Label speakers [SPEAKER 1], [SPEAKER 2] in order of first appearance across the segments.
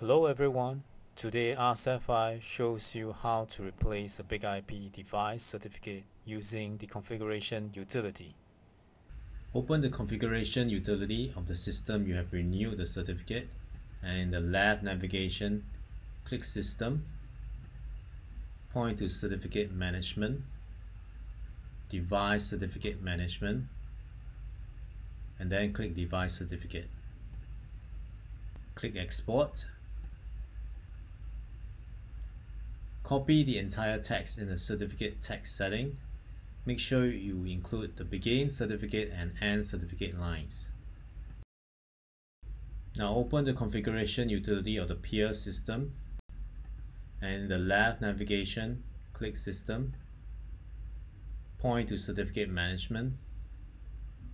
[SPEAKER 1] Hello everyone. Today AskF5 shows you how to replace a BIG-IP device certificate using the configuration utility. Open the configuration utility of the system you have renewed the certificate and in the left navigation click system point to certificate management device certificate management and then click device certificate click export copy the entire text in the certificate text setting. Make sure you include the begin certificate and end certificate lines. Now open the configuration utility of the peer system and in the left navigation click system. Point to certificate management.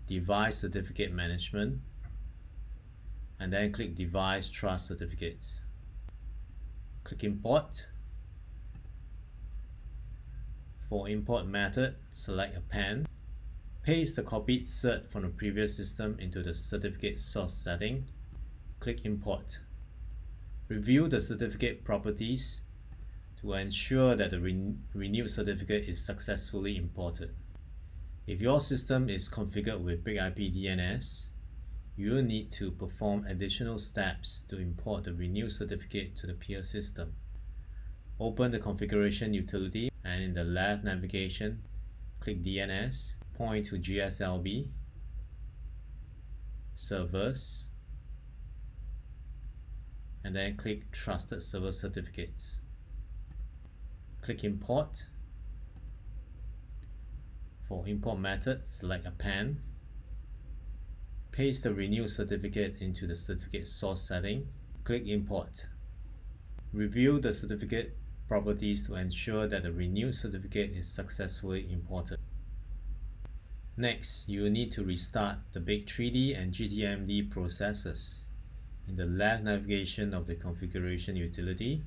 [SPEAKER 1] Device certificate management. And then click device trust certificates. Click import for import method select append. paste the copied cert from the previous system into the certificate source setting click import review the certificate properties to ensure that the re renewed certificate is successfully imported. If your system is configured with BIG-IP DNS, you will need to perform additional steps to import the renewed certificate to the peer system. Open the configuration utility and in the left navigation, click DNS, point to GSLB, servers, and then click Trusted Server Certificates. Click import. For import methods select a append paste the renew certificate into the certificate source setting click import. Review the certificate properties to ensure that the renewed certificate is successfully imported Next, you will need to restart the big3d and GTMD processes. In the left navigation of the configuration utility,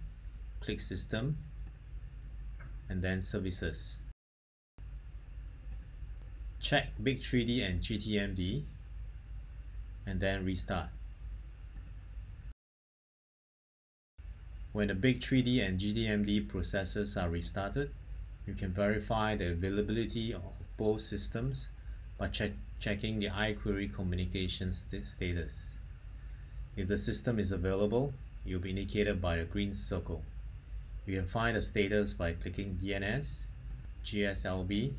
[SPEAKER 1] click System, and then services. Check big3d and GTMD and then restart. When the big3d and GTMD processes are restarted, you can verify the availability of both systems by che checking the iQuery communication st status. If the system is available, you'll be indicated by the green circle. You can find the status by clicking DNS, GSLB,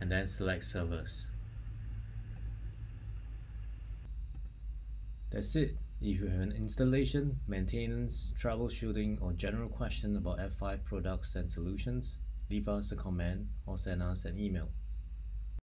[SPEAKER 1] and then select servers. That's it. If you have an installation, maintenance, troubleshooting, or general question about F5 products and solutions, leave us a comment or send us an email.